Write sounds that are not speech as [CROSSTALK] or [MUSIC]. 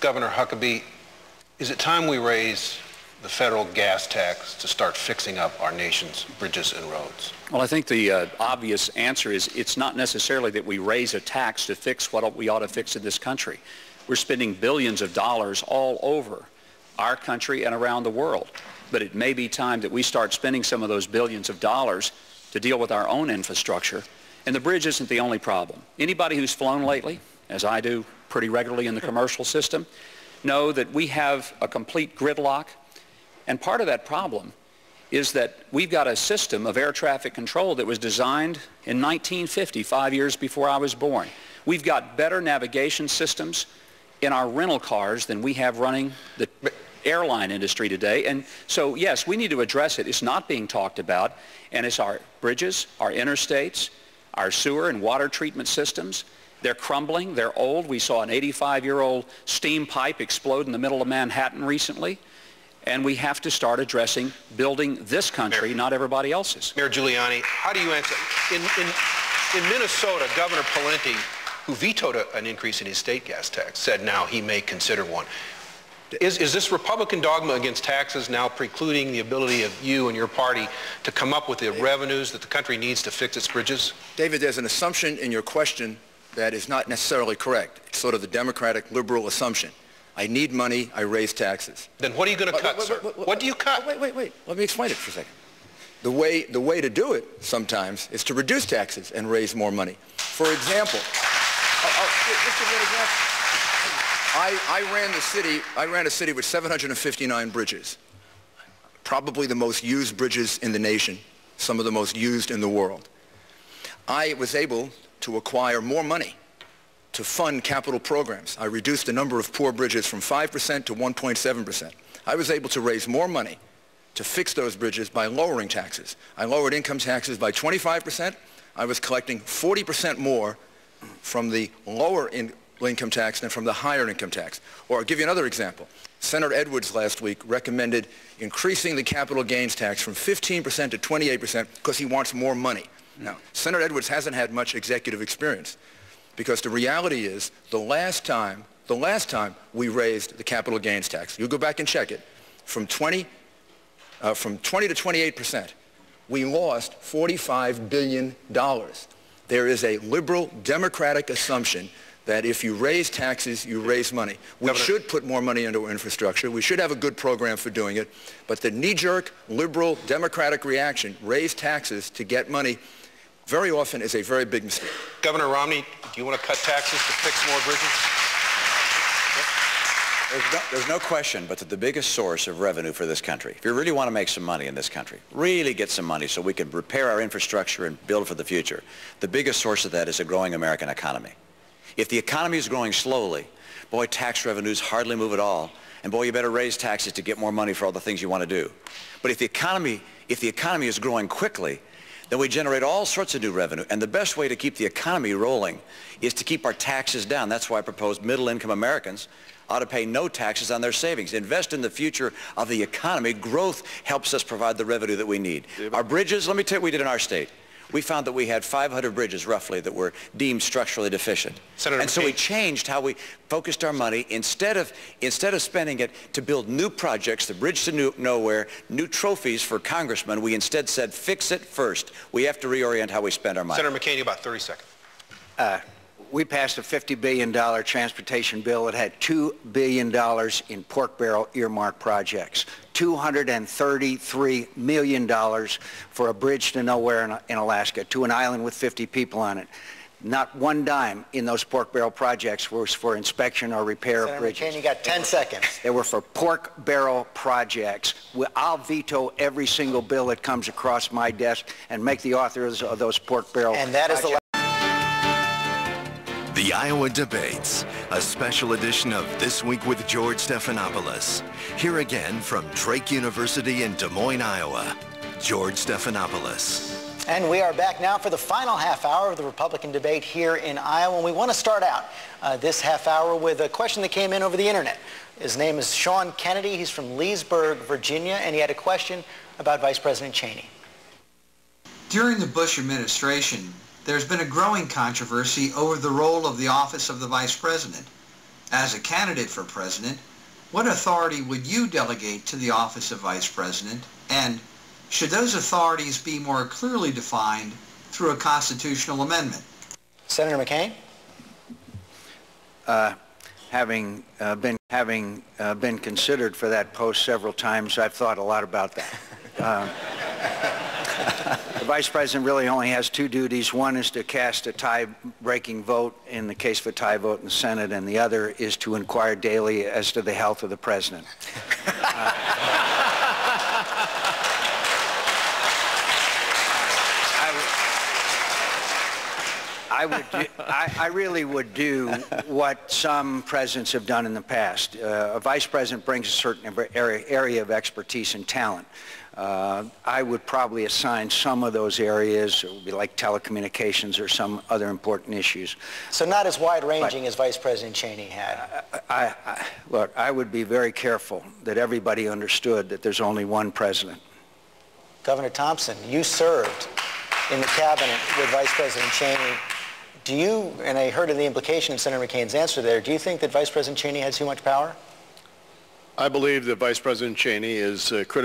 Governor Huckabee, is it time we raise the federal gas tax to start fixing up our nation's bridges and roads? Well, I think the uh, obvious answer is it's not necessarily that we raise a tax to fix what we ought to fix in this country. We're spending billions of dollars all over our country and around the world. But it may be time that we start spending some of those billions of dollars to deal with our own infrastructure. And the bridge isn't the only problem. Anybody who's flown lately, as I do pretty regularly in the commercial system, know that we have a complete gridlock. And part of that problem is that we've got a system of air traffic control that was designed in 1950, five years before I was born. We've got better navigation systems in our rental cars than we have running the airline industry today. And so, yes, we need to address it. It's not being talked about. And it's our bridges, our interstates, our sewer and water treatment systems. They're crumbling. They're old. We saw an 85-year-old steam pipe explode in the middle of Manhattan recently. And we have to start addressing building this country, Mayor, not everybody else's. Mayor Giuliani, how do you answer? In, in, in Minnesota, Governor Pawlenty, who vetoed a, an increase in his state gas tax, said now he may consider one. Is, is this Republican dogma against taxes now precluding the ability of you and your party to come up with the revenues that the country needs to fix its bridges? David, there's an assumption in your question that is not necessarily correct. It's sort of the Democratic liberal assumption. I need money, I raise taxes. Then what are you going to cut, wait, wait, wait, what do you cut? Wait, wait, wait. Let me explain it for a second. The way, the way to do it sometimes is to reduce taxes and raise more money. For example, this is an example. I, I, ran the city, I ran a city with 759 bridges, probably the most used bridges in the nation, some of the most used in the world. I was able to acquire more money to fund capital programs. I reduced the number of poor bridges from 5% to 1.7%. I was able to raise more money to fix those bridges by lowering taxes. I lowered income taxes by 25%. I was collecting 40% more from the lower in income tax than from the higher income tax. Or I'll give you another example. Senator Edwards last week recommended increasing the capital gains tax from 15% to 28% because he wants more money. Now, Senator Edwards hasn't had much executive experience because the reality is the last time, the last time we raised the capital gains tax, you go back and check it, from 20, uh, from 20 to 28%, we lost $45 billion. There is a liberal democratic assumption that if you raise taxes, you raise money. We Governor. should put more money into infrastructure. We should have a good program for doing it. But the knee-jerk, liberal, democratic reaction, raise taxes to get money, very often is a very big mistake. Governor Romney, do you want to cut taxes to fix more bridges? There's no, there's no, question but that the biggest source of revenue for this country, if you really want to make some money in this country, really get some money so we can repair our infrastructure and build for the future, the biggest source of that is a growing American economy. If the economy is growing slowly, boy, tax revenues hardly move at all. And boy, you better raise taxes to get more money for all the things you want to do. But if the economy, if the economy is growing quickly, then we generate all sorts of new revenue. And the best way to keep the economy rolling is to keep our taxes down. That's why I propose middle-income Americans ought to pay no taxes on their savings. Invest in the future of the economy. Growth helps us provide the revenue that we need. Our bridges, let me tell you what we did in our state we found that we had 500 bridges roughly that were deemed structurally deficient. Senator and McCain. so we changed how we focused our money. Instead of, instead of spending it to build new projects, the bridge to new, nowhere, new trophies for congressmen, we instead said fix it first. We have to reorient how we spend our money. Senator McCain, you about 30 seconds. Uh, we passed a $50 billion transportation bill that had $2 billion in pork barrel earmark projects, $233 million for a bridge to nowhere in, in Alaska, to an island with 50 people on it. Not one dime in those pork barrel projects was for inspection or repair Senator of bridges. McCain, you got 10 seconds. They were for pork barrel projects. I'll veto every single bill that comes across my desk and make the authors of those pork barrel And that projects. the the Iowa Debates, a special edition of This Week with George Stephanopoulos. Here again from Drake University in Des Moines, Iowa, George Stephanopoulos. And we are back now for the final half hour of the Republican debate here in Iowa. And we want to start out uh, this half hour with a question that came in over the internet. His name is Sean Kennedy. He's from Leesburg, Virginia, and he had a question about Vice President Cheney. During the Bush administration, there's been a growing controversy over the role of the office of the vice president. as a candidate for president, what authority would you delegate to the office of vice president? And should those authorities be more clearly defined through a constitutional amendment? Senator McCain? Uh, having uh, been having uh, been considered for that post several times, I've thought a lot about that. [LAUGHS] The vice president really only has two duties. One is to cast a tie-breaking vote in the case of a tie vote in the Senate, and the other is to inquire daily as to the health of the president. I would, do, I, I, really would do what some presidents have done in the past. Uh, a vice president brings a certain area, area of expertise and talent. Uh, I would probably assign some of those areas, it would be like telecommunications or some other important issues. So not as wide-ranging as Vice President Cheney had. I, I, look, I would be very careful that everybody understood that there's only one president. Governor Thompson, you served in the cabinet with Vice President Cheney. Do you, and I heard of the implication of Senator McCain's answer there, do you think that Vice President Cheney had too much power? I believe that Vice President Cheney is uh, critical.